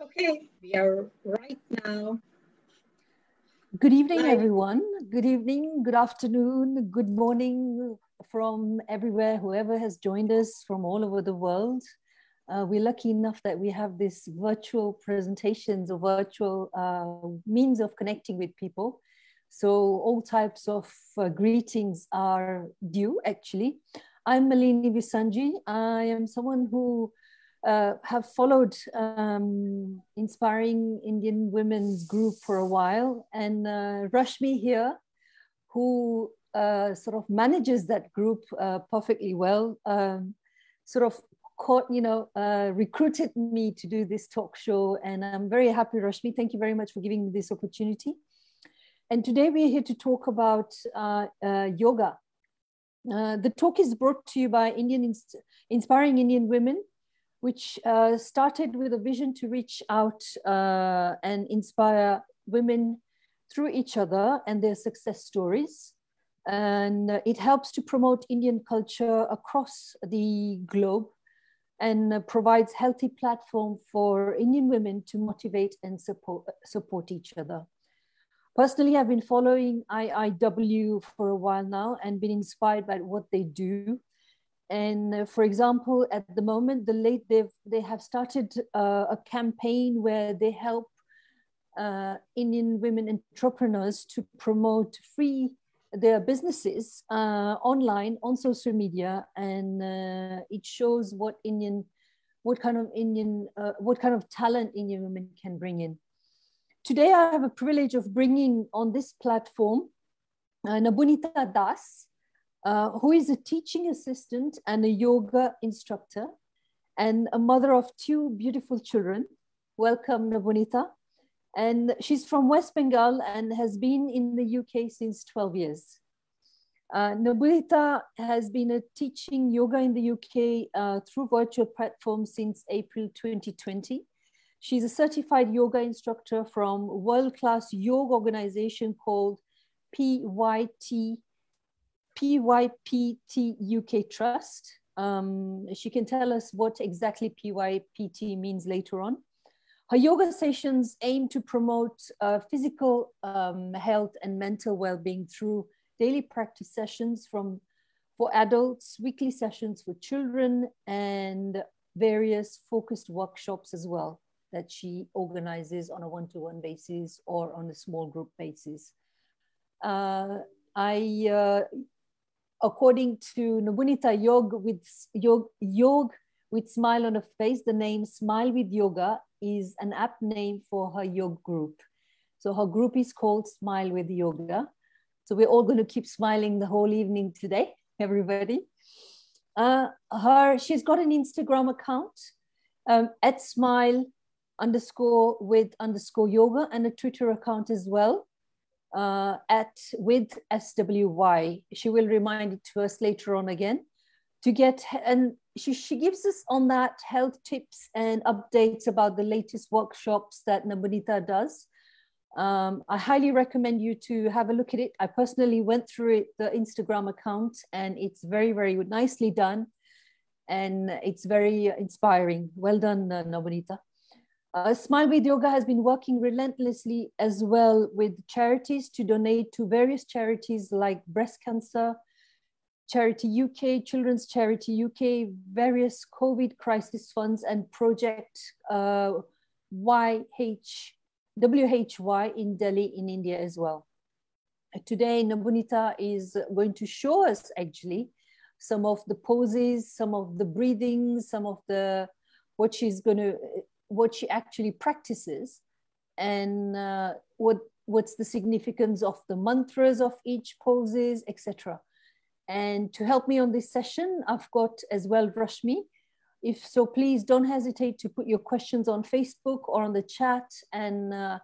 Okay, we are right now. Good evening, everyone. Good evening, good afternoon, good morning from everywhere, whoever has joined us from all over the world. Uh, we're lucky enough that we have this virtual presentations or virtual uh, means of connecting with people. So all types of uh, greetings are due actually. I'm Malini Vissandjee. I am someone who uh, have followed um, Inspiring Indian Women's Group for a while and uh, Rashmi here, who uh, sort of manages that group uh, perfectly well, um, sort of caught, you know, uh, recruited me to do this talk show. And I'm very happy, Rashmi. Thank you very much for giving me this opportunity. And today we're here to talk about uh, yoga. The talk is brought to you by Indian Inst Inspiring Indian Women, which uh, started with a vision to reach out uh, and inspire women through each other and their success stories. And it helps to promote Indian culture across the globe and provides healthy platform for Indian women to motivate and support, support each other. Personally, I've been following IIW for a while now and been inspired by what they do. And uh, for example, at the moment, the late they've they have started uh, a campaign where they help uh, Indian women entrepreneurs to promote free their businesses uh, online on social media, and uh, it shows what Indian, what kind of Indian, uh, what kind of talent Indian women can bring in. Today, I have a privilege of bringing on this platform Nabanita Das, uh, who is a teaching assistant and a yoga instructor and a mother of two beautiful children. Welcome, Nabanita. And she's from West Bengal and has been in the UK since 12 years. Uh, Nabanita has been a teaching yoga in the UK uh, through virtual platforms since April 2020 She's a certified yoga instructor from world-class yoga organization called PYT, PYPT UK Trust. Um, she can tell us what exactly PYPT means later on. Her yoga sessions aim to promote uh, physical um, health and mental well-being through daily practice sessions from for adults, weekly sessions for children, and various focused workshops as well that she organizes on a one-to-one basis or on a small group basis. Uh, I, uh, according to Nabanita Yog with Yog, Yog with Smile on a Face, the name Smile with Yoga is an apt name for her yoga group. So her group is called Smile with Yoga. So we're all going to keep smiling the whole evening today, everybody. Uh, her, she's got an Instagram account um, at Smile underscore with underscore yoga and a Twitter account as well uh, at with SWY. She will remind it to us later on again to get, and she, she gives us on that health tips and updates about the latest workshops that Nabanita does. Um, I highly recommend you to have a look at it. I personally went through it, the Instagram account and it's very, very nicely done. And it's very inspiring. Well done, uh. Uh, Smile with Yoga has been working relentlessly as well with charities to donate to various charities like breast cancer, Charity UK, Children's Charity UK, various COVID crisis funds and project uh, YH, WHY in Delhi in India as well. Today, Nabanita is going to show us actually some of the poses, some of the breathing, some of the what she's going to what she actually practices and uh, what what's the significance of the mantras of each poses, etc. And to help me on this session, I've got as well Rashmi. If so, please don't hesitate to put your questions on Facebook or on the chat, and uh,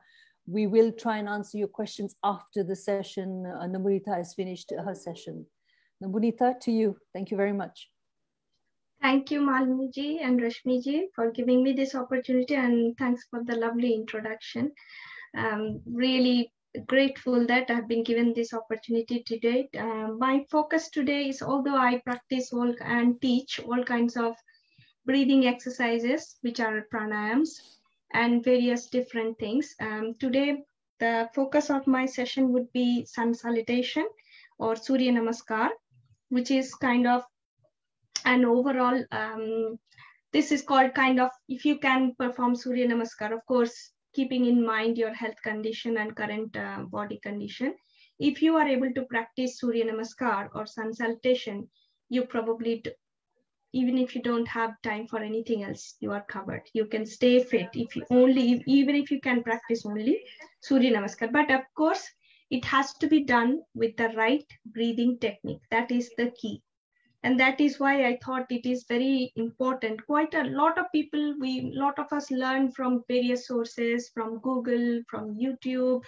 we will try and answer your questions after the session. Uh, has finished her session. Nabanita, to you. Thank you very much. Thank you, Malini and Rashmi for giving me this opportunity and thanks for the lovely introduction. I'm really grateful that I've been given this opportunity today. Uh, my focus today is although I practice all and teach all kinds of breathing exercises, which are pranayams, and various different things. Um, today, the focus of my session would be sun salutation or Surya Namaskar, which is kind of an overall, um, this is called kind of, if you can perform Surya Namaskar, of course, keeping in mind your health condition and current uh, body condition. If you are able to practice Surya Namaskar or sun salutation, you probably do, even if you don't have time for anything else you are covered. You can stay fit if you only even if you can practice only surya namaskar. But of course it has to be done with the right breathing technique. That is the key and that is why i thought it is very important quite a lot of people we lot of us learn from various sources from google from youtube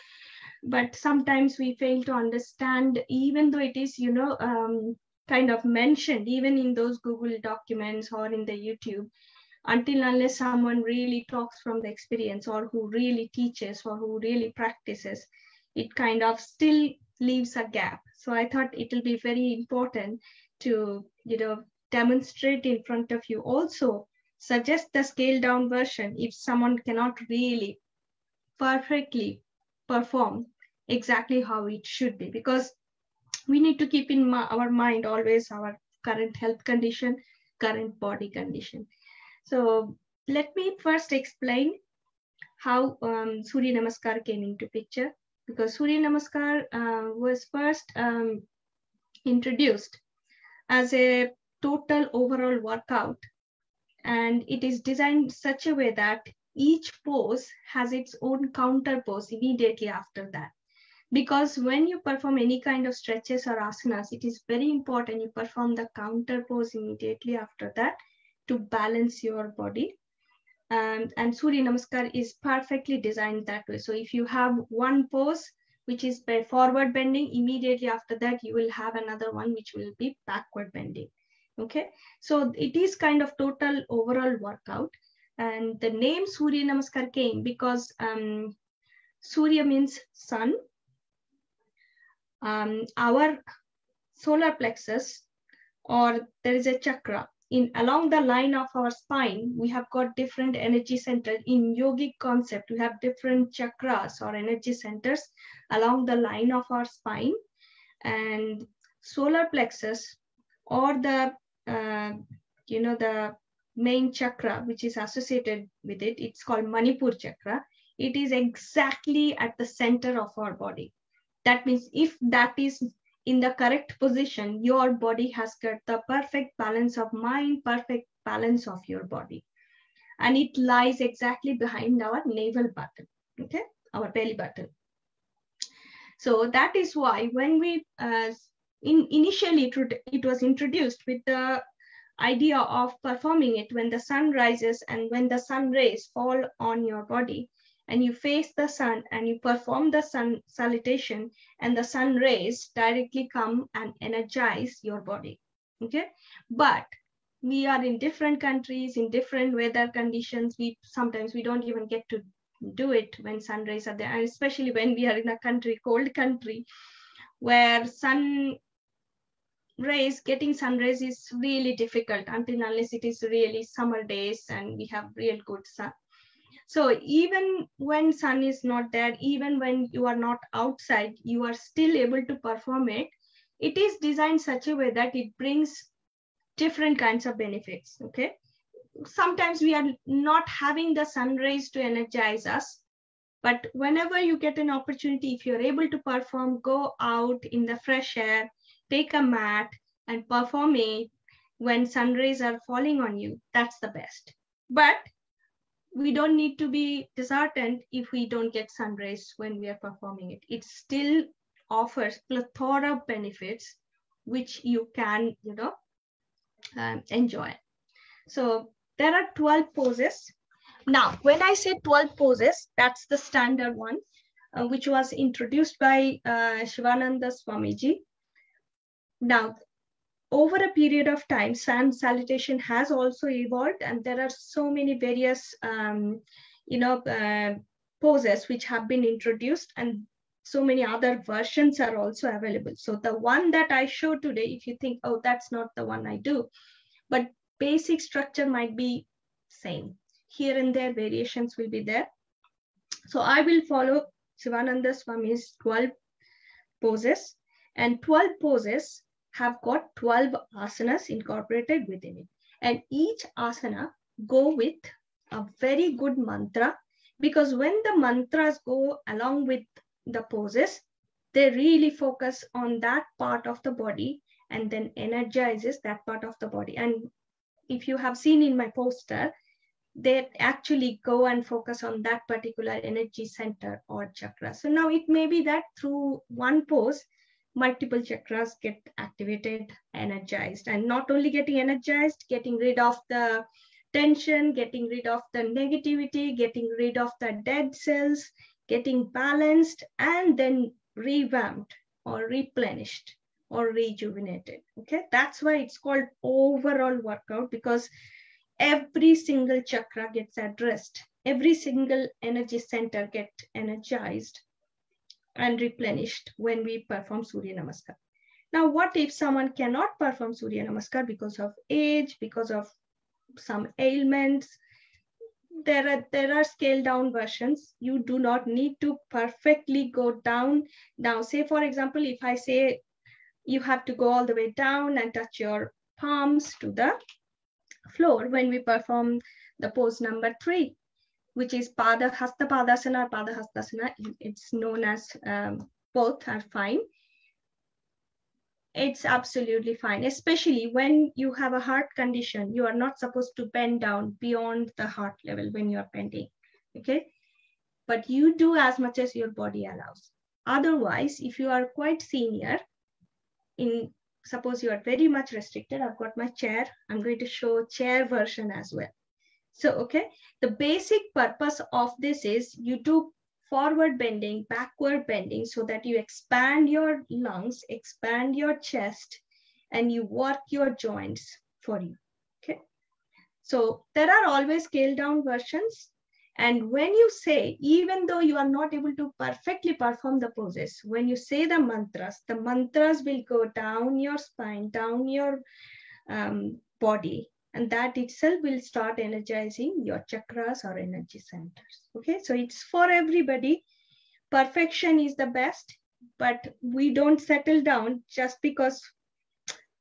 but sometimes we fail to understand even though it is you know um, kind of mentioned even in those Google documents or in the YouTube until unless someone really talks from the experience or who really teaches or who really practices, it kind of still leaves a gap. So I thought it will be very important to, you know, demonstrate in front of you. Also, suggest the scaled down version if someone cannot really perfectly perform exactly how it should be because we need to keep in our mind always our current health condition, current body condition. So let me first explain how um, Surya Namaskar came into picture because Surya Namaskar uh, was first um, introduced as a total overall workout and it is designed such a way that each pose has its own counter pose immediately after that because when you perform any kind of stretches or asanas, it is very important you perform the counter pose immediately after that to balance your body. Um, and Surya Namaskar is perfectly designed that way. So if you have one pose, which is forward bending, immediately after that, you will have another one, which will be backward bending. Okay, so it is kind of total overall workout. And the name Surya Namaskar came because um, Surya means sun um, our solar plexus or there is a chakra in along the line of our spine we have got different energy centers. In yogic concept we have different chakras or energy centers along the line of our spine. And solar plexus or the uh, you know the main chakra which is associated with it it's called manipur chakra. It is exactly at the center of our body. That means if that is in the correct position, your body has got the perfect balance of mind, perfect balance of your body. And it lies exactly behind our navel button, okay, our belly button. So that is why when we, uh, in, initially it was introduced with the idea of performing it when the sun rises and when the sun rays fall on your body and you face the sun and you perform the sun salutation and the sun rays directly come and energize your body okay? But we are in different countries in different weather conditions. We sometimes we don't even get to do it when sun rays are there and especially when we are in a country cold country where sun rays getting sun rays is really difficult until unless it is really summer days and we have real good sun so even when sun is not there, even when you are not outside, you are still able to perform it. It is designed such a way that it brings different kinds of benefits, okay? Sometimes we are not having the sun rays to energize us, but whenever you get an opportunity, if you're able to perform, go out in the fresh air, take a mat and perform it when sun rays are falling on you, that's the best. But we don't need to be disheartened if we don't get sun rays when we are performing it. It still offers plethora of benefits which you can, you know, um, enjoy. So there are 12 poses. Now, when I say 12 poses, that's the standard one, uh, which was introduced by uh, Shivananda Swamiji. Now, over a period of time, sun salutation has also evolved, and there are so many various, um, you know, uh, poses which have been introduced, and so many other versions are also available. So the one that I show today, if you think, oh, that's not the one I do, but basic structure might be same. here and there variations will be there. So I will follow Sivananda Swami's 12 poses and 12 poses have got 12 asanas incorporated within it. And each asana go with a very good mantra because when the mantras go along with the poses, they really focus on that part of the body and then energizes that part of the body. And if you have seen in my poster, they actually go and focus on that particular energy center or chakra. So now it may be that through one pose, multiple chakras get activated, energized, and not only getting energized, getting rid of the tension, getting rid of the negativity, getting rid of the dead cells, getting balanced, and then revamped or replenished or rejuvenated. Okay, that's why it's called overall workout because every single chakra gets addressed, every single energy center get energized and replenished when we perform Surya Namaskar. Now, what if someone cannot perform Surya Namaskar because of age, because of some ailments? There are, there are scaled down versions. You do not need to perfectly go down. Now, say for example, if I say you have to go all the way down and touch your palms to the floor when we perform the pose number three, which is Pada Hasta Padasana or Pada Hastasana. It's known as um, both are fine. It's absolutely fine, especially when you have a heart condition. You are not supposed to bend down beyond the heart level when you are bending, okay? But you do as much as your body allows. Otherwise, if you are quite senior, in suppose you are very much restricted, I've got my chair. I'm going to show chair version as well. So, okay, the basic purpose of this is you do forward bending, backward bending so that you expand your lungs, expand your chest, and you work your joints for you, okay? So there are always scaled down versions. And when you say, even though you are not able to perfectly perform the poses, when you say the mantras, the mantras will go down your spine, down your um, body, and that itself will start energizing your chakras or energy centers. Okay, so it's for everybody. Perfection is the best, but we don't settle down just because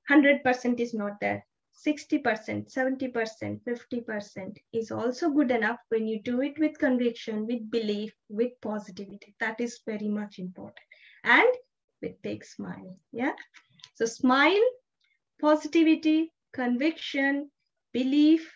100% is not there. 60%, 70%, 50% is also good enough when you do it with conviction, with belief, with positivity. That is very much important. And with big smile. Yeah. So smile, positivity, conviction, belief,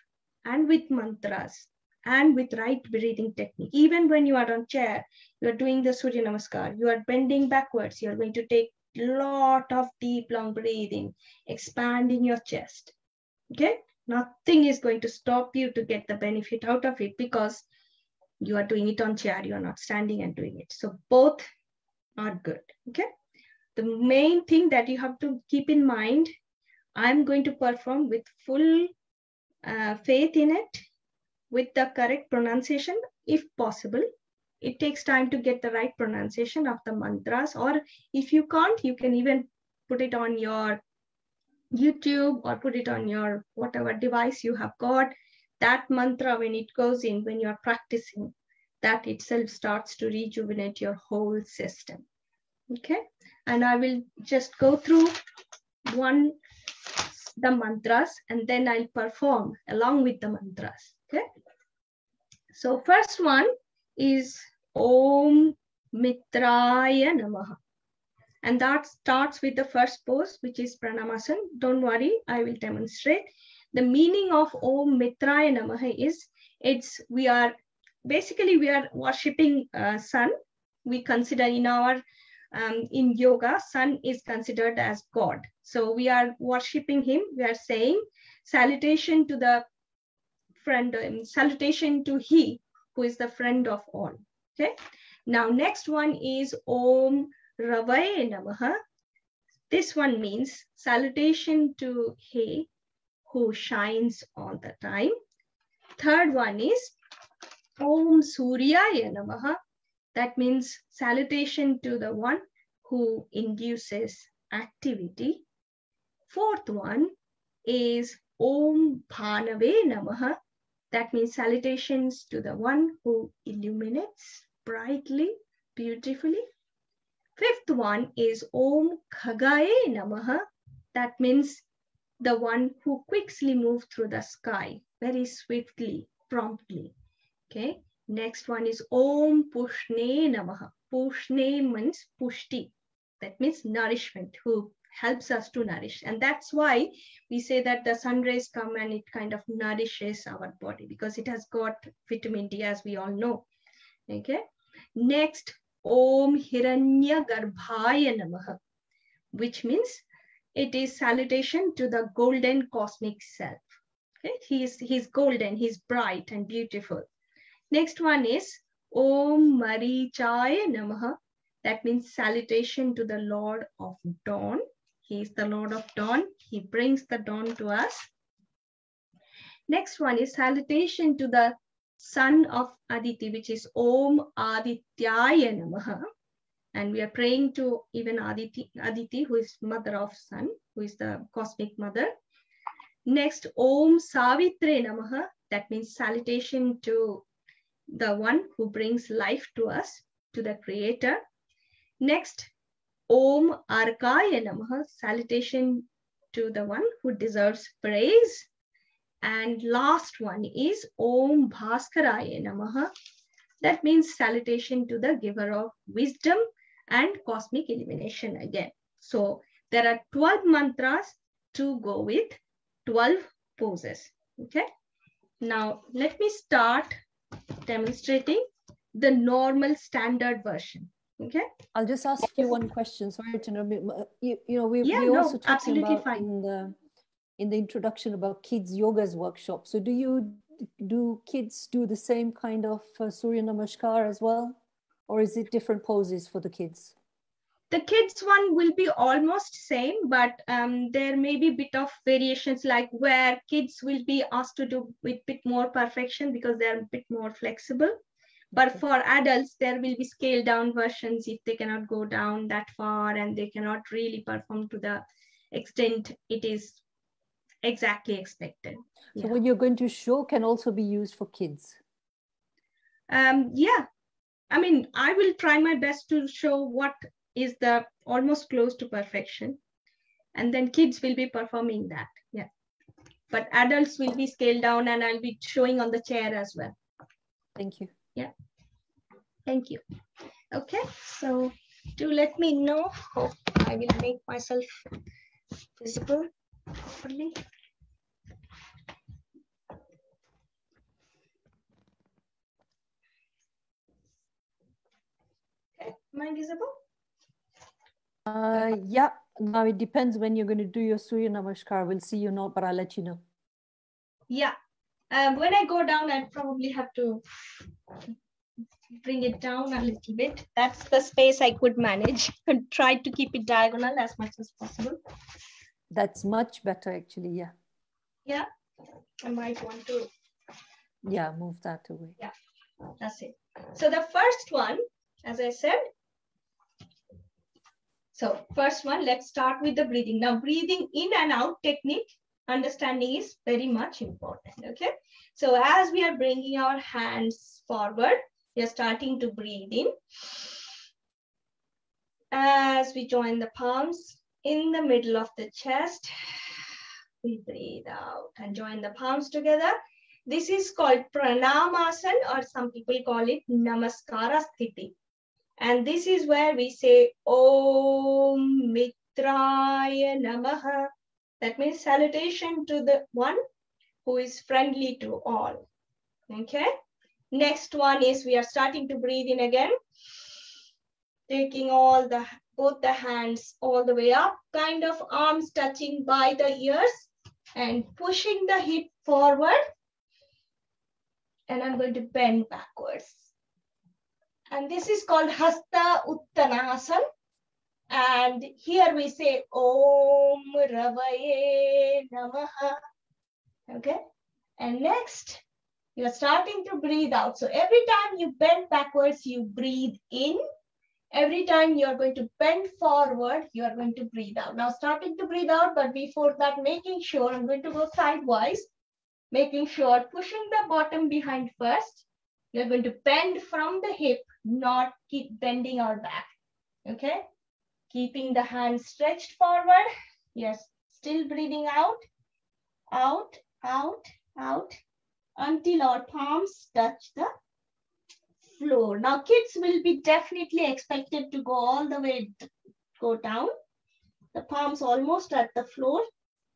and with mantras and with right breathing technique. Even when you are on chair, you are doing the Surya Namaskar, you are bending backwards, you are going to take a lot of deep long breathing, expanding your chest. Okay? Nothing is going to stop you to get the benefit out of it because you are doing it on chair you are not standing and doing it. So both are good. Okay? The main thing that you have to keep in mind i'm going to perform with full uh, faith in it with the correct pronunciation if possible it takes time to get the right pronunciation of the mantras or if you can't you can even put it on your YouTube or put it on your whatever device you have got. That mantra, when it goes in, when you're practicing, that itself starts to rejuvenate your whole system. Okay. And I will just go through one, the mantras, and then I'll perform along with the mantras. Okay. So first one is Om Mitraya Namaha. And that starts with the first pose, which is Pranamasan. Don't worry, I will demonstrate. The meaning of Om Mitraya Namaha is, it's, we are, basically we are worshipping uh, sun. We consider in our, um, in yoga, sun is considered as God. So we are worshipping him. We are saying salutation to the friend, um, salutation to he who is the friend of all. Okay. Now, next one is Om Ravaye Namaha. This one means salutation to He who shines all the time. Third one is Om Suryaya Namaha. That means salutation to the one who induces activity. Fourth one is Om Bhanave Namaha. That means salutations to the one who illuminates brightly, beautifully. Fifth one is Om Khagaye Namaha. That means the one who quickly moves through the sky very swiftly, promptly. Okay. Next one is Om Pushne Namaha. Pushne means pushti. That means nourishment, who helps us to nourish. And that's why we say that the sun rays come and it kind of nourishes our body because it has got vitamin D, as we all know. Okay. Next, Om Hiranya Garbhaya Namaha, which means it is salutation to the golden cosmic self. Okay, he's, he's golden, he's bright and beautiful. Next one is Om Marichaya Namaha. That means salutation to the Lord of Dawn. He is the Lord of Dawn. He brings the dawn to us. Next one is salutation to the son of Aditi, which is Om Adityaya Namaha. And we are praying to even Aditi, Aditi, who is mother of sun, who is the cosmic mother. Next, Om Savitre Namaha. That means salutation to the one who brings life to us, to the creator. Next, Om Arkaya Namaha. Salutation to the one who deserves praise. And last one is Om Bhaskaraya Namaha. That means salutation to the giver of wisdom and cosmic illumination again. So there are 12 mantras to go with 12 poses. Okay. Now let me start demonstrating the normal standard version. Okay. I'll just ask you one question. Sorry to know. You, you know, we, yeah, we no, also talked about fine. in the in the introduction about kids yogas workshop. So do you do kids do the same kind of uh, Surya Namaskar as well? Or is it different poses for the kids? The kids one will be almost same, but um, there may be bit of variations like where kids will be asked to do with bit more perfection because they're a bit more flexible. But for adults, there will be scaled down versions if they cannot go down that far and they cannot really perform to the extent it is exactly expected. So Yeah. what you're going to show can also be used for kids. Um, yeah, I mean, I will try my best to show what is the almost close to perfection. And then kids will be performing that. Yeah. But adults will be scaled down and I'll be showing on the chair as well. Thank you. Thank you. Okay, so do let me know how I will make myself visible properly. Okay, am I visible? Uh, yeah, now it depends when you're going to do your Surya Namaskar. We'll see you not, but I'll let you know. Yeah. Um, when I go down, I probably have to bring it down a little bit. That's the space I could manage and try to keep it diagonal as much as possible. That's much better, actually. Yeah. Yeah. I might want to Yeah, move that away. Yeah, that's it. So the first one, as I said, so first one, let's start with the breathing. Now breathing in and out technique, understanding is very much important, okay? So as we are bringing our hands forward, we are starting to breathe in. As we join the palms in the middle of the chest, we breathe out and join the palms together. This is called pranamasana or some people call it namaskara sthiti. And this is where we say Om Mitraya Namaha. That means salutation to the one who is friendly to all. Okay. Next one is we are starting to breathe in again. Taking all the both the hands all the way up, kind of arms touching by the ears and pushing the hip forward and I'm going to bend backwards. And this is called Hasta Uttanasana. And here we say Om Ravaye Namaha. Okay. And next, you're starting to breathe out. So every time you bend backwards, you breathe in. Every time you're going to bend forward, you're going to breathe out. Now starting to breathe out, but before that, making sure I'm going to go sidewise making sure pushing the bottom behind first. You're going to bend from the hip, not keep bending our back. Okay? Keeping the hands stretched forward. Yes, still breathing out, out, out, out, until our palms touch the floor. Now kids will be definitely expected to go all the way, go down. The palms almost at the floor.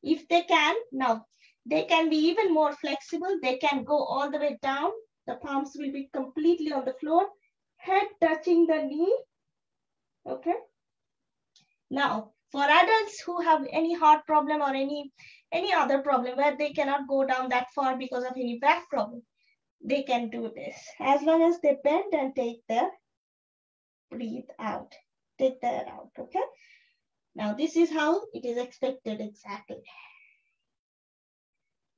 If they can, now they can be even more flexible. They can go all the way down. The palms will be completely on the floor. Head touching the knee. Okay. Now, for adults who have any heart problem or any, any other problem where they cannot go down that far because of any back problem, they can do this. As long as they bend and take their breathe out. Take that out, okay? Now, this is how it is expected exactly.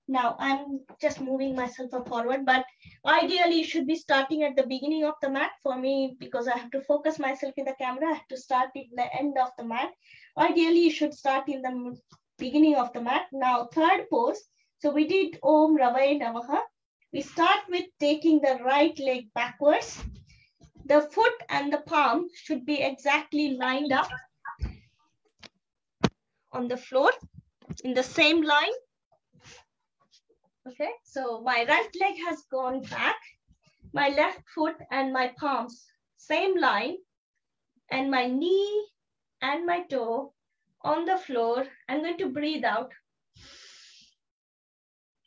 Now, I'm just moving myself forward, but ideally you should be starting at the beginning of the mat. For me, because I have to focus myself in the camera, I have to start in the end of the mat. Ideally, you should start in the beginning of the mat. Now, third pose. So we did Om Ravai Namaha. We start with taking the right leg backwards. The foot and the palm should be exactly lined up on the floor in the same line Okay, so my right leg has gone back, my left foot and my palms, same line, and my knee and my toe on the floor. I'm going to breathe out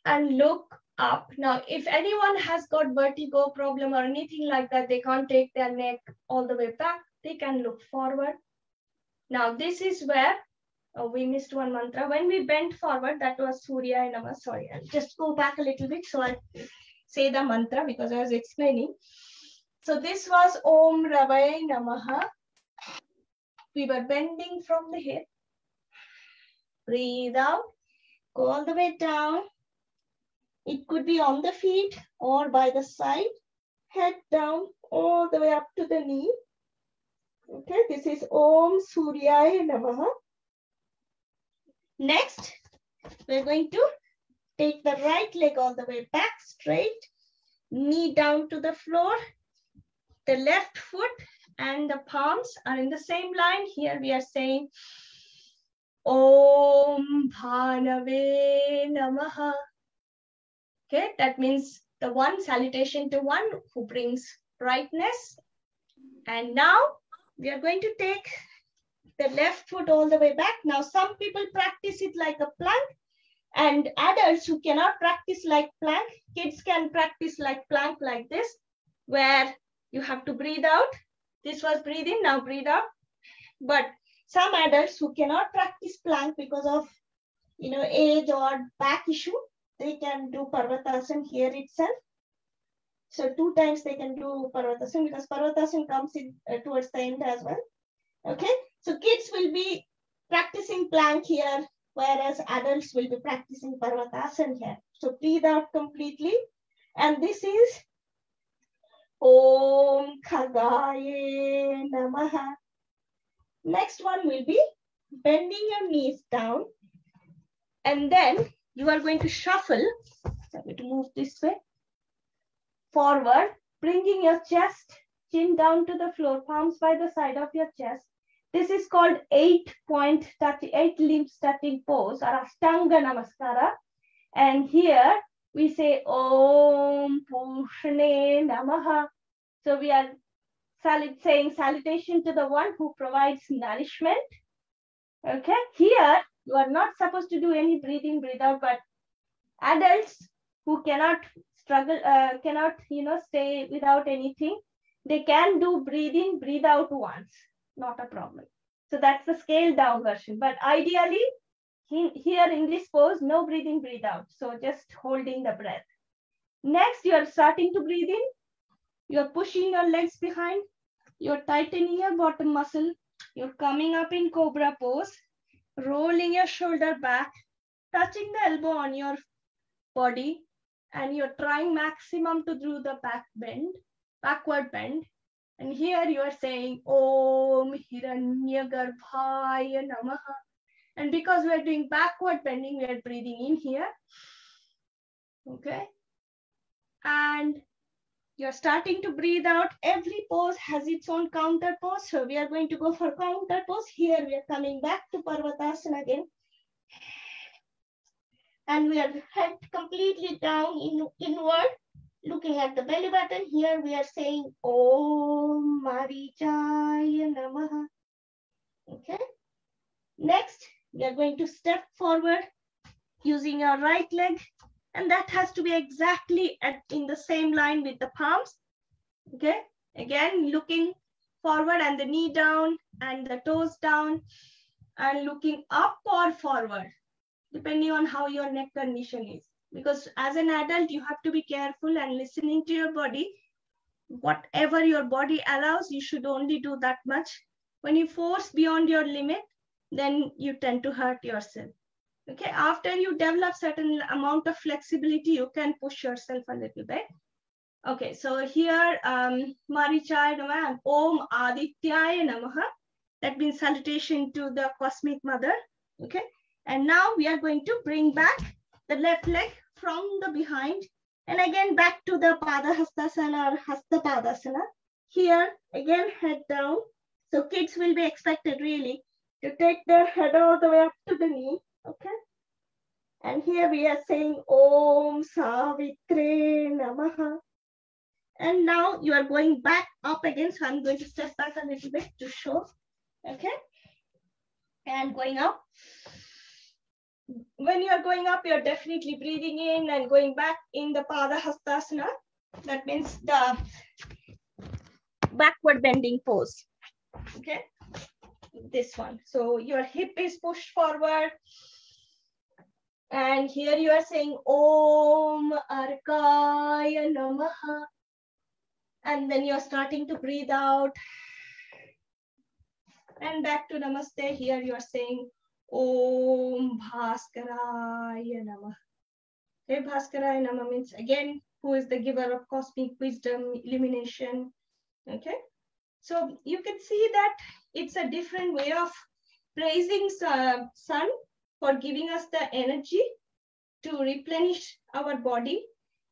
and look up. Now, if anyone has got vertigo problem or anything like that, they can't take their neck all the way back, they can look forward. Now, this is where oh, we missed one mantra. When we bent forward, that was Surya Nama. Sorry, I'll just go back a little bit so I say the mantra because I was explaining. So this was Om Ravai Namaha. We were bending from the hip. Breathe out, go all the way down. It could be on the feet or by the side. Head down all the way up to the knee. Okay, this is Om Suryaya Namaha. Next, we're going to take the right leg all the way back straight, knee down to the floor. The left foot and the palms are in the same line. Here we are saying Om Bhanave Namaha. Okay, that means the one salutation to one who brings brightness. And now we are going to take the left foot all the way back. Now, some people practice it like a plank and adults who cannot practice like plank, kids can practice like plank like this, where you have to breathe out. This was breathing, now breathe out. But some adults who cannot practice plank because of you know age or back issue, they can do Parvatasana here itself. So two times they can do Parvatasana because Parvatasana comes in uh, towards the end as well. Okay, so kids will be practicing plank here, whereas adults will be practicing Parvatasana here. So breathe out completely. And this is Om Khagaye Namaha. Next one will be bending your knees down. And then you are going to shuffle. I'm going to move this way. Forward, bringing your chest, chin down to the floor, palms by the side of your chest. This is called eight point touch, eight limbs touching pose or Ashtanga Namaskara. And here we say Om Pushne Namaha. So we are salut saying salutation to the one who provides nourishment. Okay, here you are not supposed to do any breathing, breathe out, but adults who cannot struggle, uh, cannot, you know, stay without anything, they can do breathe in, breathe out once not a problem. So that's the scaled down version. But ideally, he, here in this pose, no breathing, breathe out. So just holding the breath. Next, you are starting to breathe in. You're pushing your legs behind. You're tightening your bottom muscle. You're coming up in cobra pose, rolling your shoulder back, touching the elbow on your body, and you're trying maximum to do the back bend, backward bend. And here you are saying Om Hiranyagarbhaya Namaha. And because we are doing backward bending, we are breathing in here. Okay. And you're starting to breathe out. Every pose has its own counter pose. So we are going to go for counter pose. Here we are coming back to Parvatasana again. And we are head completely down in, inward, looking at the belly button. Here we are saying Om Marichaya Namaha. Okay. Next, we are going to step forward using our right leg. And that has to be exactly at, in the same line with the palms. Okay. Again, looking forward and the knee down and the toes down and looking up or forward, depending on how your neck condition is. Because as an adult, you have to be careful and listening to your body. Whatever your body allows, you should only do that much. When you force beyond your limit, then you tend to hurt yourself. Okay, after you develop certain amount of flexibility, you can push yourself a little bit. Okay, so here, um, Marichaya Om Adityaya Namaha. That means salutation to the cosmic mother. Okay, and now we are going to bring back the left leg from the behind and again back to the Padahastasana or Hastapadasana. Here, again, head down. So kids will be expected really to take their head all the way up to the knee, okay? And here we are saying Om Savitre Namaha. And now you are going back up again. So I'm going to step back a little bit to show, okay? And going up. When you are going up, you're definitely breathing in and going back in the Padahastasana. That means the backward bending pose, okay? this one. So your hip is pushed forward. And here you are saying Om Arkaya Namaha. And then you're starting to breathe out. And back to Namaste. Here you are saying Om Bhaskaraya Namaha. Okay, Bhaskaraya Namaha means again, who is the giver of cosmic wisdom, illumination. Okay. So you can see that it's a different way of praising uh, sun for giving us the energy to replenish our body.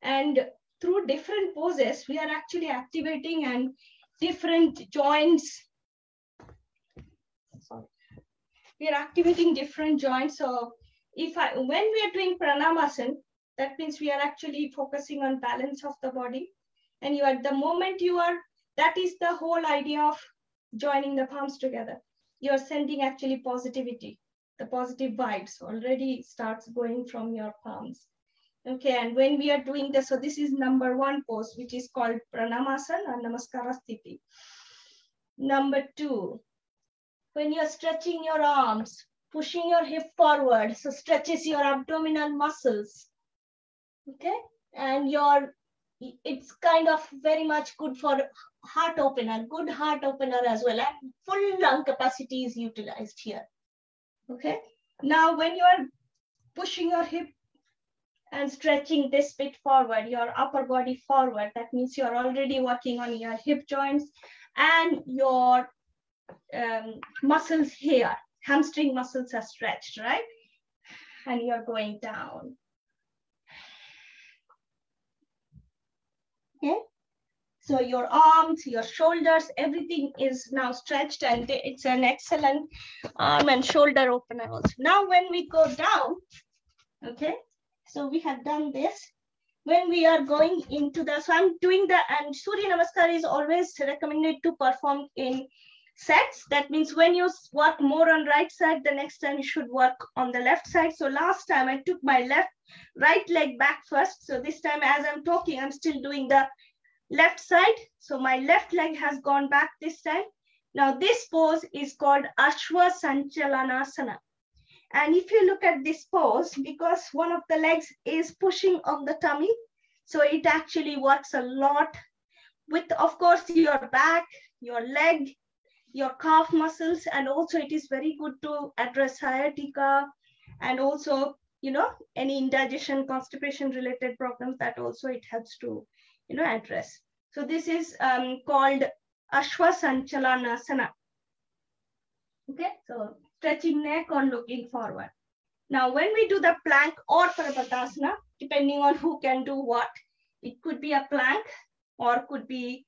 And through different poses, we are actually activating and different joints. Sorry. We are activating different joints. So if I, when we are doing pranamasana, that means we are actually focusing on balance of the body. And you are the moment you are that is the whole idea of joining the palms together. You're sending actually positivity. The positive vibes already starts going from your palms. Okay, and when we are doing this, so this is number one pose, which is called Pranamasana or Namaskara Sthiti. Number two, when you're stretching your arms, pushing your hip forward, so stretches your abdominal muscles. Okay, and your it's kind of very much good for heart opener, good heart opener as well. And full lung capacity is utilized here. Okay. Now, when you are pushing your hip and stretching this bit forward, your upper body forward, that means you're already working on your hip joints and your um, muscles here, hamstring muscles are stretched, right? And you're going down. Okay. So your arms, your shoulders, everything is now stretched and it's an excellent arm and shoulder opener also. Now when we go down, okay, so we have done this. When we are going into the, so I'm doing the, and Surya Namaskar is always recommended to perform in sets. That means when you work more on right side, the next time you should work on the left side. So last time I took my left, right leg back first. So this time as I'm talking, I'm still doing the left side. So my left leg has gone back this time. Now this pose is called Ashwa Sanchalanasana. And if you look at this pose, because one of the legs is pushing on the tummy, so it actually works a lot with, of course, your back, your leg, your calf muscles, and also it is very good to address sciatica and also, you know, any indigestion, constipation related problems that also it helps to you know, address. So this is um, called Ashwa Sanchalanasana. Okay, so stretching neck or looking forward. Now, when we do the plank or Parvatasana, depending on who can do what. It could be a plank or could be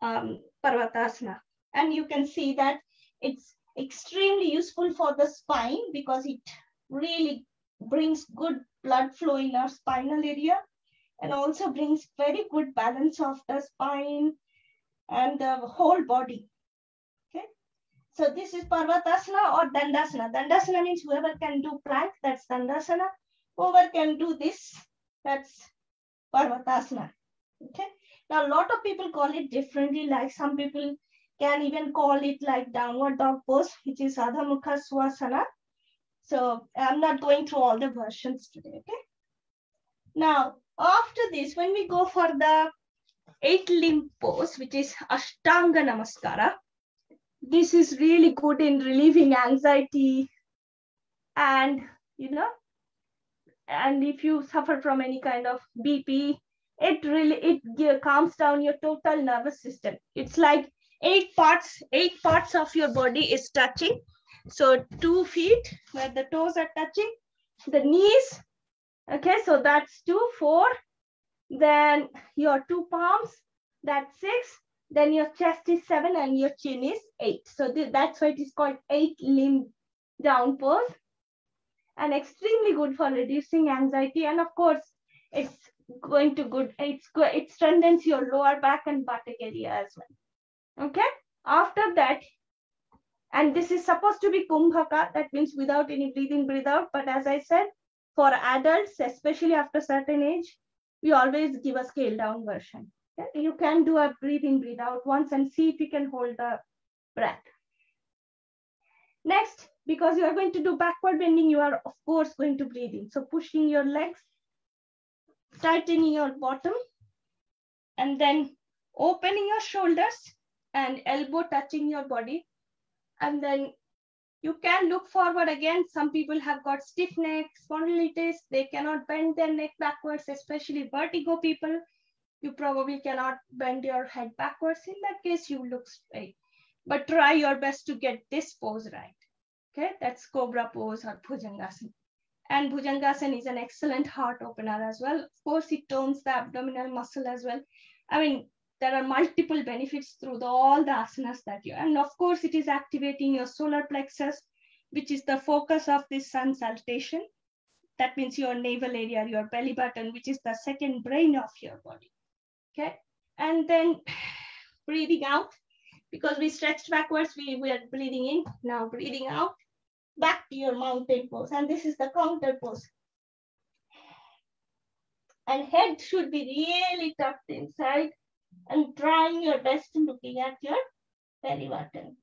um, Parvatasana. And you can see that it's extremely useful for the spine because it really brings good blood flow in our spinal area and also brings very good balance of the spine and the whole body. Okay, so this is Parvatasana or Dandasana. Dandasana means whoever can do plank, that's Dandasana. Whoever can do this, that's Parvatasana. Okay, now a lot of people call it differently, like some people can even call it like downward dog pose, which is Adho Mukha Svanasana. So I'm not going through all the versions today, okay? Now, after this, when we go for the eight limb pose, which is Ashtanga Namaskara, this is really good in relieving anxiety and, you know, and if you suffer from any kind of BP, it really, it calms down your total nervous system. It's like eight parts, eight parts of your body is touching. So two feet where the toes are touching, the knees, Okay, so that's two, four. Then your two palms, that's six. Then your chest is seven and your chin is eight. So th that's why it is called eight limb down pose. And extremely good for reducing anxiety. And of course, it's going to good, it's good, it strengthens your lower back and buttock area as well. Okay, after that, and this is supposed to be Kumbhaka, that means without any breathing, breathe out. But as I said, for adults, especially after certain age, we always give a scale down version. Okay? You can do a breathe in, breathe out once and see if you can hold the breath. Next, because you are going to do backward bending, you are of course going to breathe in. So pushing your legs, tightening your bottom, and then opening your shoulders and elbow touching your body. And then you can look forward again. Some people have got stiff neck, spondylitis. They cannot bend their neck backwards, especially vertigo people. You probably cannot bend your head backwards. In that case, you look straight. But try your best to get this pose right. Okay, that's Cobra pose or Bhujangasana. And Bhujangasana is an excellent heart opener as well. Of course, it tones the abdominal muscle as well. I mean, there are multiple benefits through the, all the asanas that you, and of course it is activating your solar plexus, which is the focus of this sun salutation. That means your navel area, your belly button, which is the second brain of your body. Okay. And then breathing out, because we stretched backwards, we were breathing in, now breathing out, back to your mountain pose. And this is the counter pose. And head should be really tucked inside and trying your best looking at your belly button.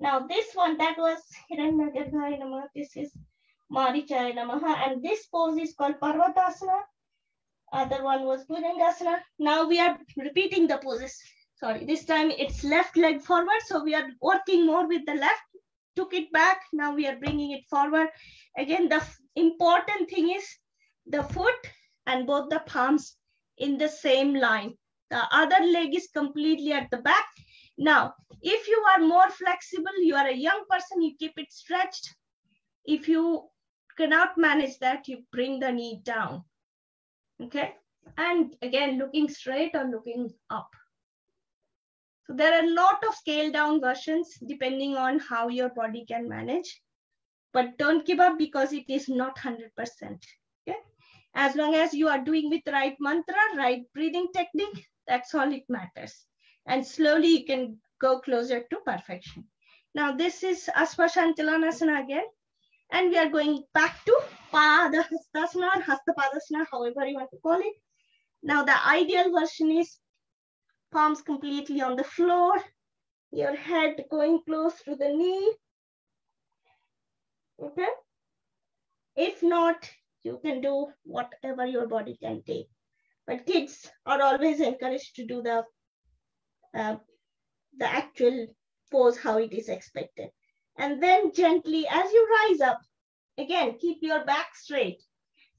Now this one, that was Hiranyagarbhaya Namaha, this is Marichaya Namaha, and this pose is called Parvatasana. Other one was Bhujangasana. Now we are repeating the poses. Sorry, this time it's left leg forward, so we are working more with the left. Took it back, now we are bringing it forward. Again, the important thing is the foot and both the palms in the same line. The other leg is completely at the back. Now, if you are more flexible, you are a young person, you keep it stretched. If you cannot manage that, you bring the knee down. Okay. And again, looking straight or looking up. So there are a lot of scale down versions depending on how your body can manage. But don't give up because it is not 100%. Okay. As long as you are doing with right mantra, right breathing technique, that's all it matters. And slowly you can go closer to perfection. Now this is Ashwa Sanchalanasana again. And we are going back to Padahastasana or Hastapadasana, however you want to call it. Now the ideal version is palms completely on the floor, your head going close to the knee. Okay. If not, you can do whatever your body can take. But kids are always encouraged to do the, uh, the actual pose how it is expected. And then gently, as you rise up, again, keep your back straight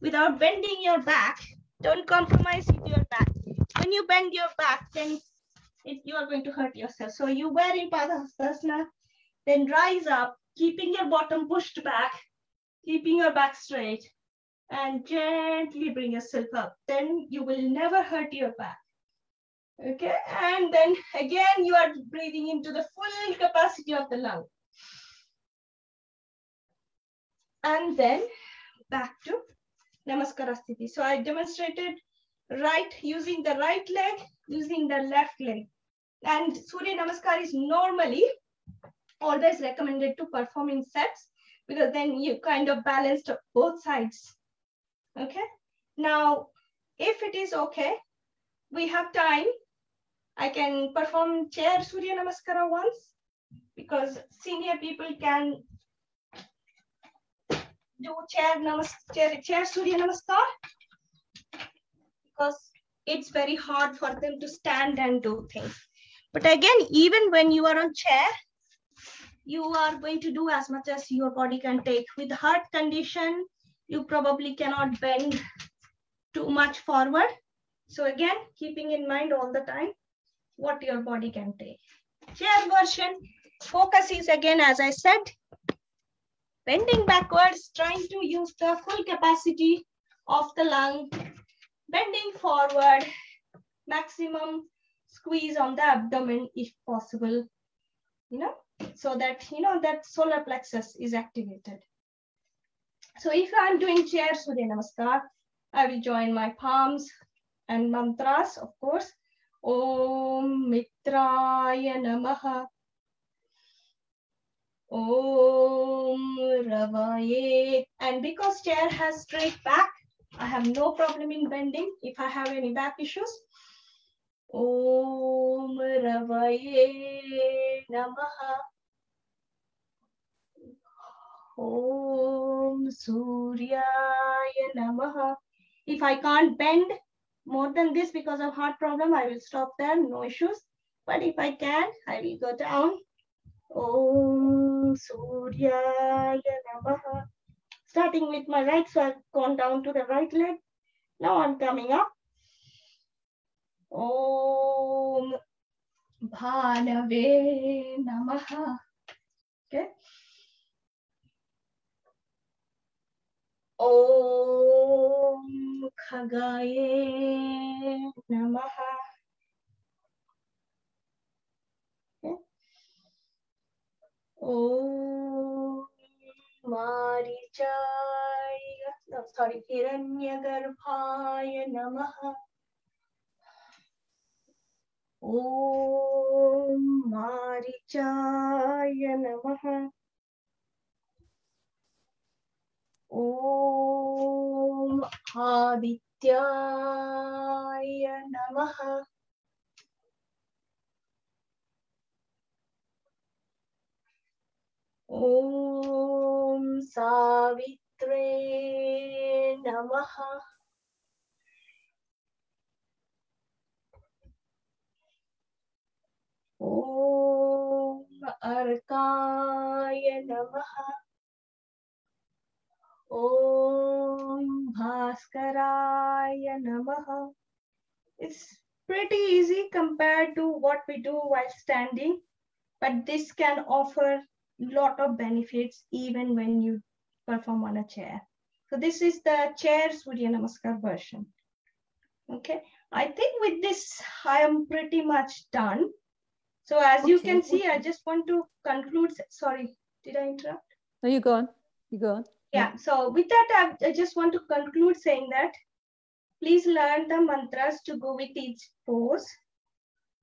without bending your back. Don't compromise with your back. When you bend your back, then it, you are going to hurt yourself. So you were in Padahastasana, then rise up, keeping your bottom pushed back, keeping your back straight, and gently bring yourself up. Then you will never hurt your back. Okay, and then again, you are breathing into the full capacity of the lung. And then back to Namaskara. So I demonstrated right using the right leg, using the left leg. And Surya Namaskar is normally always recommended to perform in sets because then you kind of balanced both sides. Okay. Now, if it is okay, we have time. I can perform chair Surya Namaskara once because senior people can do chair, namaskar, chair, chair Surya Namaskar because it's very hard for them to stand and do things. But again, even when you are on chair, you are going to do as much as your body can take. With heart condition, you probably cannot bend too much forward. So again, keeping in mind all the time what your body can take. Chair version, focus is again, as I said, bending backwards, trying to use the full capacity of the lung, bending forward, maximum squeeze on the abdomen if possible, you know, so that, you know, that solar plexus is activated. So if I'm doing chair Surya Namaskar, I will join my palms and mantras, of course. Om Mitraya Namaha. Om Ravaye. And because chair has straight back, I have no problem in bending if I have any back issues. Om Ravaye Namaha. Om Suryaya Namaha. If I can't bend more than this because of heart problem, I will stop there, no issues. But if I can, I will go down. Om Suryaya Namaha. Starting with my right, so I've gone down to the right leg. Now I'm coming up. Om Bhanave Namaha. Okay. Om Khagaye Namaha. Okay. Om Marichaya, no, sorry, Hiranyagarbhaya Namaha. Om Marichaya Namaha. Om Adityaya Namaha. Om Savitre Namaha. Om Arkaya Namaha. Om Bhaskaraya Namaha. It's pretty easy compared to what we do while standing, but this can offer a lot of benefits even when you perform on a chair. So this is the chair Surya Namaskar version. Okay, I think with this, I am pretty much done. So as you can see, I just want to conclude. Sorry, did I interrupt? No, you go on. You go on. Yeah, hmm. so with that, I, I just want to conclude saying that please learn the mantras to go with each pose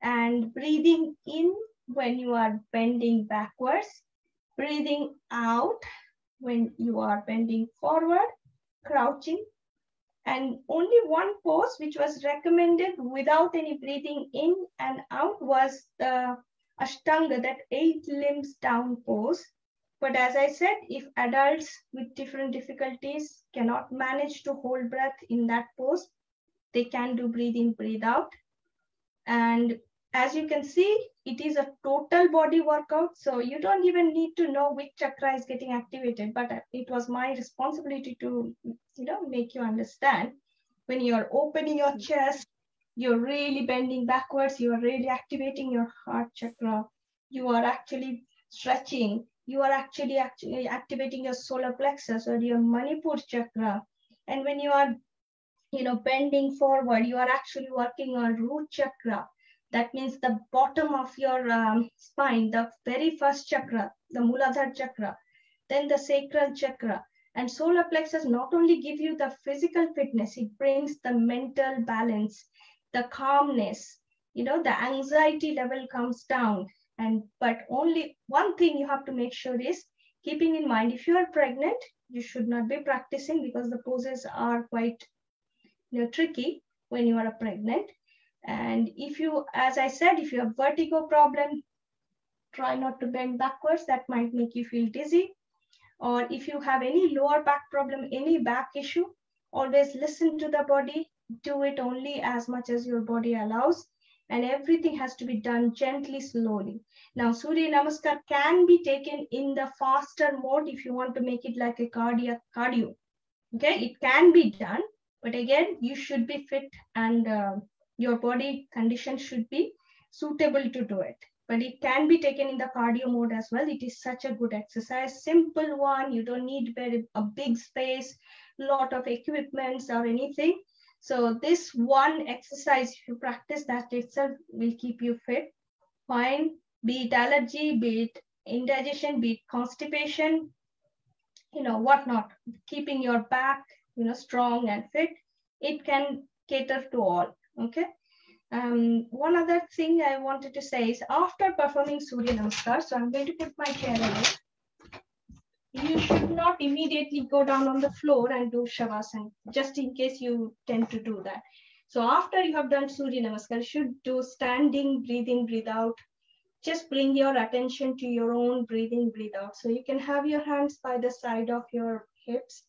and breathing in when you are bending backwards, breathing out when you are bending forward, crouching, and only one pose which was recommended without any breathing in and out was the Ashtanga, that eight limbs down pose. But as I said, if adults with different difficulties cannot manage to hold breath in that pose, they can do breathe in, breathe out. And as you can see, it is a total body workout. So you don't even need to know which chakra is getting activated, but it was my responsibility to, you know, make you understand when you're opening your mm-hmm. chest, you're really bending backwards, you are really activating your heart chakra. You are actually stretching. You are actually, actually activating your solar plexus or your Manipur chakra. And when you are, you know, bending forward, you are actually working on root chakra. That means the bottom of your um, spine, the very first chakra, the Muladhara chakra, then the sacral chakra. And solar plexus not only give you the physical fitness, it brings the mental balance, the calmness, you know, the anxiety level comes down. And but only one thing you have to make sure is keeping in mind if you are pregnant, you should not be practicing because the poses are quite you know, tricky when you are pregnant. And if you, as I said, if you have vertigo problem, try not to bend backwards. That might make you feel dizzy. Or if you have any lower back problem, any back issue, always listen to the body. Do it only as much as your body allows. And everything has to be done gently, slowly. Now, Surya Namaskar can be taken in the faster mode if you want to make it like a cardiac cardio. Okay, it can be done, but again, you should be fit and uh, your body condition should be suitable to do it. But it can be taken in the cardio mode as well. It is such a good exercise, simple one. You don't need very a big space, lot of equipments or anything. So this one exercise, if you practice that itself, will keep you fit. Fine, be it allergy, be it indigestion, be it constipation, you know, whatnot. Keeping your back, you know, strong and fit, it can cater to all. Okay. Um, one other thing I wanted to say is after performing Surya Namaskar, so I'm going to put my chair away. You should not immediately go down on the floor and do Shavasana, just in case you tend to do that. So after you have done Surya Namaskar, you should do standing, breathing, breathe out. Just bring your attention to your own breathing, breathe out. So you can have your hands by the side of your hips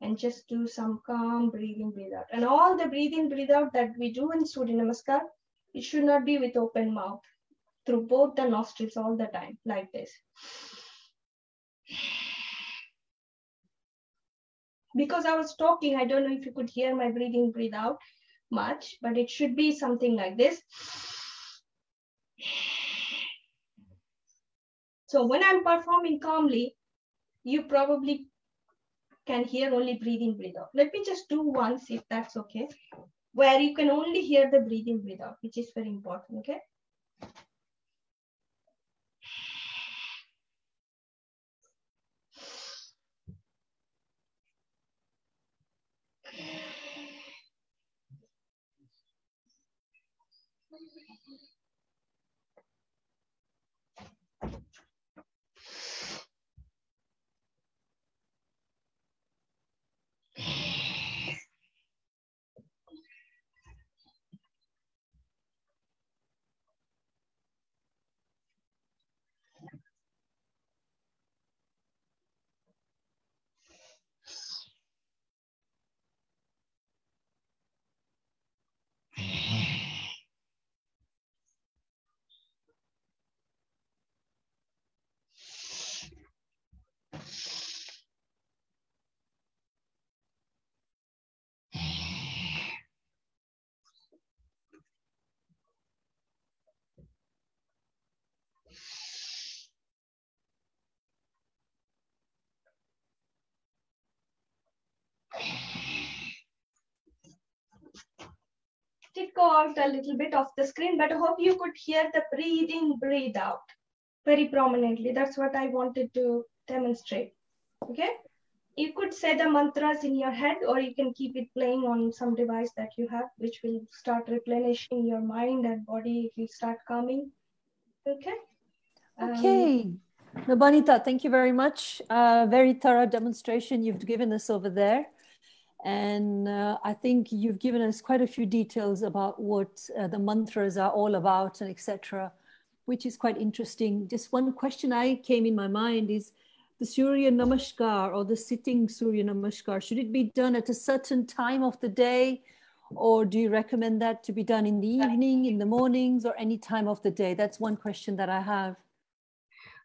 and just do some calm breathing, breathe out. And all the breathing, breathe out that we do in Surya Namaskar, it should not be with open mouth, through both the nostrils all the time, like this. Because I was talking, I don't know if you could hear my breathing, breathe out much, but it should be something like this. So when I'm performing calmly, you probably can hear only breathing, breathe out. Let me just do once if that's okay, where you can only hear the breathing, breathe out, which is very important, okay? Go out a little bit off the screen, but I hope you could hear the breathing, breathe out very prominently. That's what I wanted to demonstrate. Okay. You could say the mantras in your head, or you can keep it playing on some device that you have, which will start replenishing your mind and body. It will start calming. Okay. Okay. Um, Nabanita, thank you very much. Uh, very thorough demonstration you've given us over there. And uh, I think you've given us quite a few details about what uh, the mantras are all about and etc., which is quite interesting. Just one question I came in my mind is the Surya Namaskar or the sitting Surya Namaskar, should it be done at a certain time of the day? Or do you recommend that to be done in the evening, in the mornings, or any time of the day? That's one question that I have.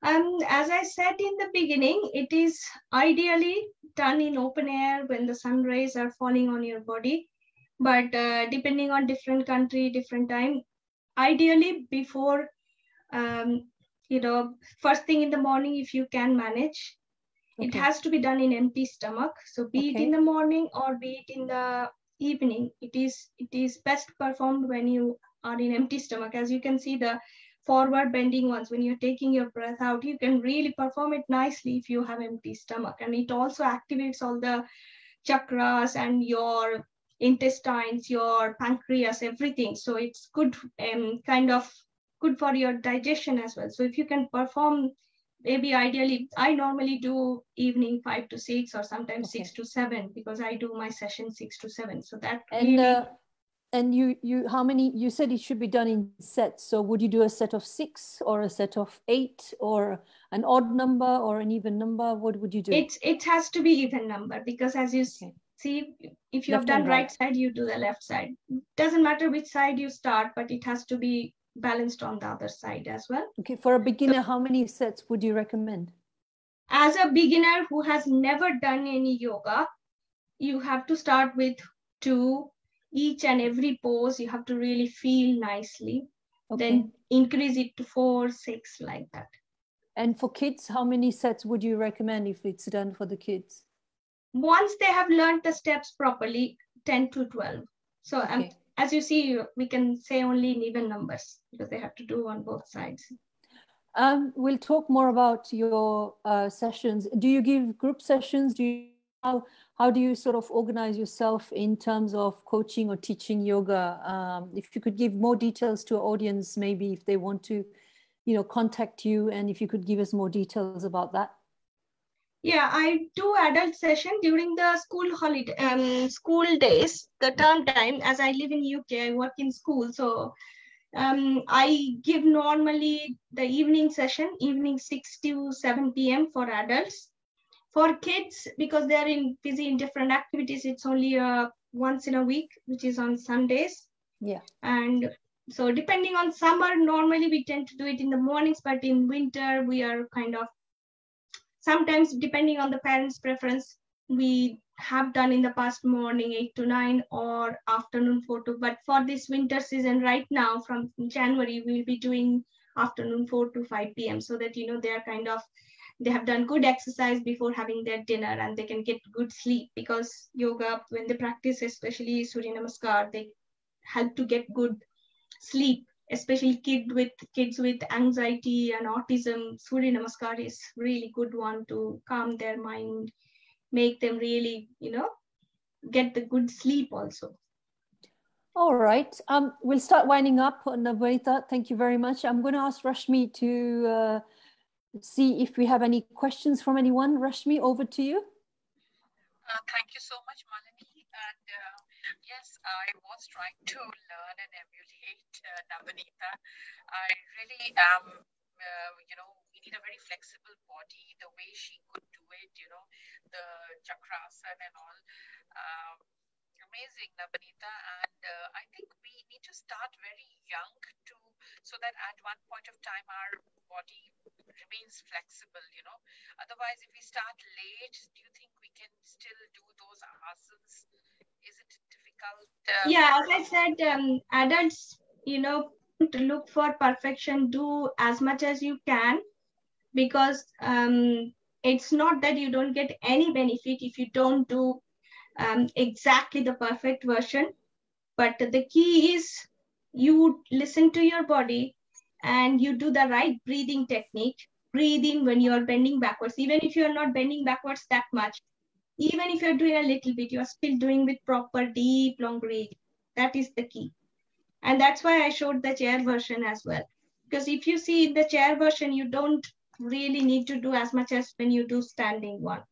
Um, as I said in the beginning, it is ideally done in open air when the sun rays are falling on your body. But uh, depending on different country, different time, ideally before, um, you know, first thing in the morning, if you can manage, Okay. It has to be done in empty stomach. So be okay. it in the morning or be it in the evening, it is it is best performed when you are in empty stomach. As you can see, the forward bending ones, when you're taking your breath out, you can really perform it nicely if you have empty stomach. And it also activates all the chakras and your intestines, your pancreas, everything. So it's good um, kind of good for your digestion as well. So if you can perform, maybe ideally, I normally do evening five to six or sometimes okay. six to seven because I do my session six to seven. So that and really... uh, and you you how many you said it should be done in sets. So would you do a set of six or a set of eight or an odd number or an even number? What would you do? It it has to be even number because as you okay see if you left have done right. right side you do the left side doesn't matter which side you start but it has to be balanced on the other side as well okay for a beginner so, how many sets would you recommend as a beginner who has never done any yoga you have to start with two each and every pose you have to really feel nicely. Okay. then increase it to four six like that. And for kids how many sets would you recommend if it's done for the kids? Once they have learned the steps properly 10 to 12 so um, okay. um, as you see we can say only in even numbers because they have to do on both sides. Um, we'll talk more about your uh, sessions. Do you give group sessions? Do you how, how do you sort of organize yourself in terms of coaching or teaching yoga um, if you could give more details to our audience maybe if they want to you know contact you and if you could give us more details about that yeah, I do adult session during the school holiday, um, school days, the term time. As I live in UK, I work in school, so um, I give normally the evening session, evening six to seven p.m. for adults. For kids, because they are in busy in different activities, it's only uh, once in a week, which is on Sundays. Yeah. And so depending on summer, normally we tend to do it in the mornings, but in winter we are kind of sometimes depending on the parents preference we have done in the past morning 8 to 9 or afternoon 4 to but for this winter season right now from january we'll be doing afternoon 4 to 5 p.m so that you know they are kind of they have done good exercise before having their dinner and they can get good sleep because yoga when they practice especially surya namaskar they help to get good sleep especially kid with kids with anxiety and autism. Surya namaskar is really good one to calm their mind make them really you know get the good sleep also. All right um, we'll start winding up Nabanita. thank you very much. I'm going to ask rashmi to uh, see if we have any questions from anyone rashmi over to you uh, thank you so much malini and uh, yes i was trying to learn and emulate uh, Nabanita. I really am, uh, you know, we need a very flexible body, the way she could do it, you know, the chakrasana and all. Um, amazing, Nabanita. And uh, I think we need to start very young to, so that at one point of time our body remains flexible, you know. Otherwise, if we start late, do you think we can still do those asanas? Is it difficult? Uh, yeah, as I said, um, adults you know to look for perfection do as much as you can because um, it's not that you don't get any benefit if you don't do um, exactly the perfect version but the key is you listen to your body and you do the right breathing technique breathing when you are bending backwards even if you are not bending backwards that much even if you're doing a little bit you are still doing with proper deep long breath that is the key and that's why I showed the chair version as well. Because if you see in the chair version, you don't really need to do as much as when you do standing one.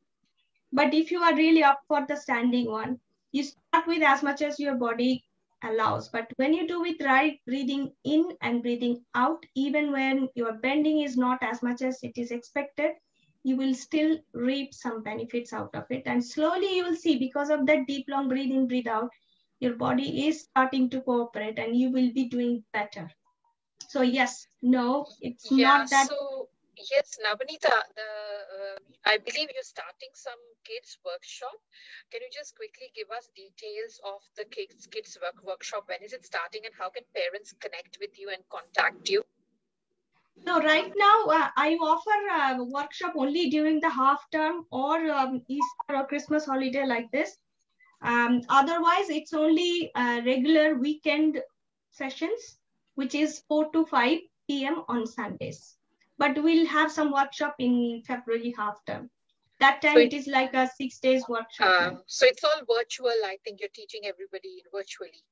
But if you are really up for the standing one, you start with as much as your body allows. But when you do with right breathing in and breathing out, even when your bending is not as much as it is expected, you will still reap some benefits out of it. And slowly you will see because of that deep, long breathing, breathe out, your body is starting to cooperate and you will be doing better. So yes, no, it's yeah, not that. So yes, Nabanita, the uh, I believe you're starting some kids workshop. Can you just quickly give us details of the kids kids work workshop? When is it starting, and how can parents connect with you and contact you? No, right now uh, I offer a workshop only during the half term or um, Easter or Christmas holiday like this. Um, otherwise, it's only uh, regular weekend sessions, which is 4 to 5 p.m. on Sundays. But we'll have some workshop in February half term. That time so it, it is like a six days workshop. Um, so it's all virtual. I think you're teaching everybody virtually.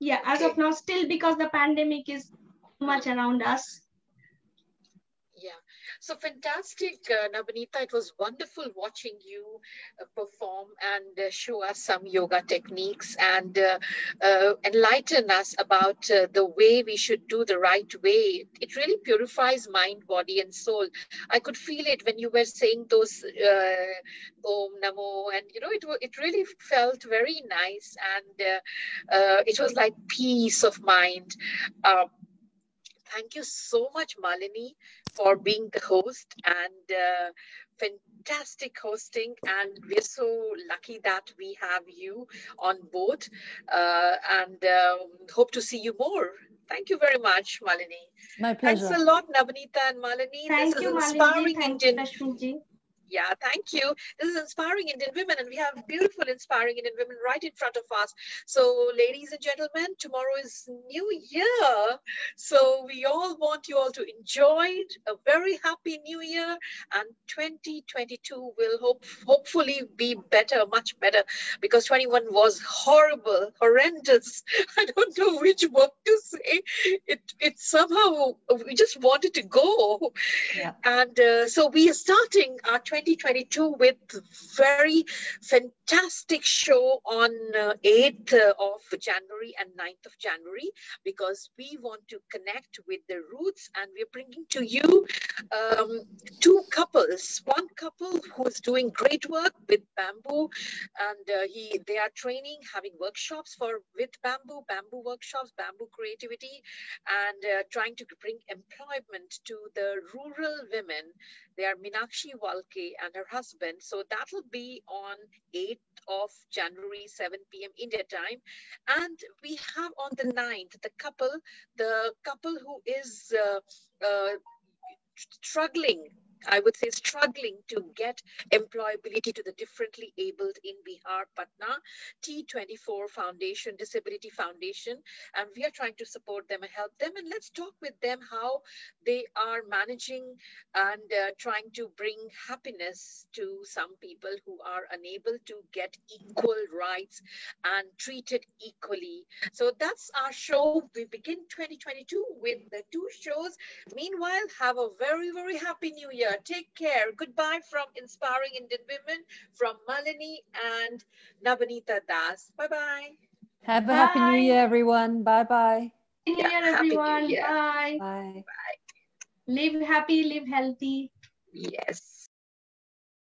Yeah, as of now, still because the pandemic is much around us. So fantastic, uh, Nabanita. It was wonderful watching you uh, perform and uh, show us some yoga techniques and uh, uh, enlighten us about uh, the way we should do the right way. It really purifies mind, body, and soul. I could feel it when you were saying those Om Namo, and you know, it it really felt very nice, and it was like peace of mind. Um, thank you so much, Malini, for being the host and uh, fantastic hosting. And we're so lucky that we have you on board uh, and um, hope to see you more. Thank you very much, Malini. My pleasure. Thanks a lot, Nabanita and Malini. Thank this you, is inspiring Malini. Thank you, yeah, thank you. This is Inspiring Indian Women, and we have beautiful, inspiring Indian women right in front of us. So, ladies and gentlemen, tomorrow is New Year. So, we all want you all to enjoy it. A very happy New Year, and 2022 will hope, hopefully be better, much better, because 21 was horrible, horrendous. I don't know which word to say. It, it somehow, we just wanted to go. Yeah. And uh, so, we are starting our 2022 with very fantastic show on uh, 8th of January and 9th of January because we want to connect with the roots and we're bringing to you um, two couples. One couple who's doing great work with bamboo and uh, he they are training, having workshops for with bamboo, bamboo workshops, bamboo creativity and uh, trying to bring employment to the rural women. They are Minakshi Walke and her husband. So that'll be on 8th of January, 7 p.m. India time. And we have on the 9th, the couple, the couple who is uh, uh, struggling I would say, struggling to get employability to the differently abled in Bihar, Patna, T24 Foundation, Disability Foundation, and we are trying to support them and help them. And let's talk with them how they are managing and uh, trying to bring happiness to some people who are unable to get equal rights and treated equally. So that's our show. We begin 2022 with the two shows. Meanwhile, have a very, very happy new year. Take care. Goodbye from Inspiring Indian Women from Malini and Nabanita Das. Bye bye. Have a bye. happy new year, everyone. Bye bye. Happy new year, everyone. Year. Bye. Bye. Live happy, live healthy. Yes.